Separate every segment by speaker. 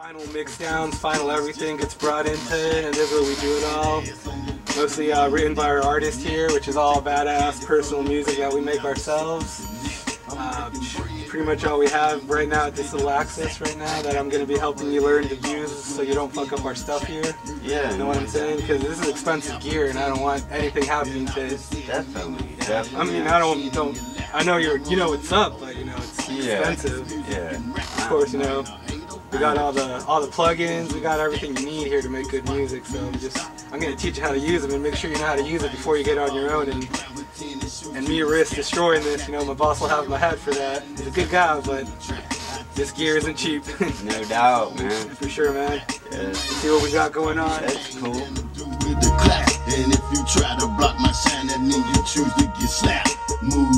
Speaker 1: Final mix downs, final everything gets brought into it, and this is where we do it all. Mostly uh, written by our artist here, which is all badass personal music that we make ourselves. Uh, pretty much all we have right now at this little access right now that I'm going to be helping you learn to use so you don't fuck up our stuff here.
Speaker 2: Yeah.
Speaker 1: You know what I'm saying? Because this is expensive gear and I don't want anything happening to it.
Speaker 2: Definitely. definitely.
Speaker 1: I mean, I don't, don't, I know you're, you know what's up, but you know, it's
Speaker 2: Yeah.
Speaker 1: expensive.
Speaker 2: Yeah.
Speaker 1: Of course, you know, we got all the all the plugins, we got everything you need here to make good music. So I'm just I'm gonna teach you how to use them and make sure you know how to use it before you get on your own and and me risk destroying this. You know, my boss will have my head for that. He's a good guy, but this gear isn't cheap
Speaker 2: No doubt, man.
Speaker 1: for sure, man.
Speaker 2: Yeah.
Speaker 1: See what we got going on.
Speaker 2: That's cool.
Speaker 3: with the clap. And if you try to block my shine, that means you choose to get slapped. Move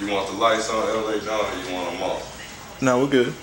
Speaker 3: You
Speaker 4: want the lights on LA John or you want them off?
Speaker 5: No, we're good.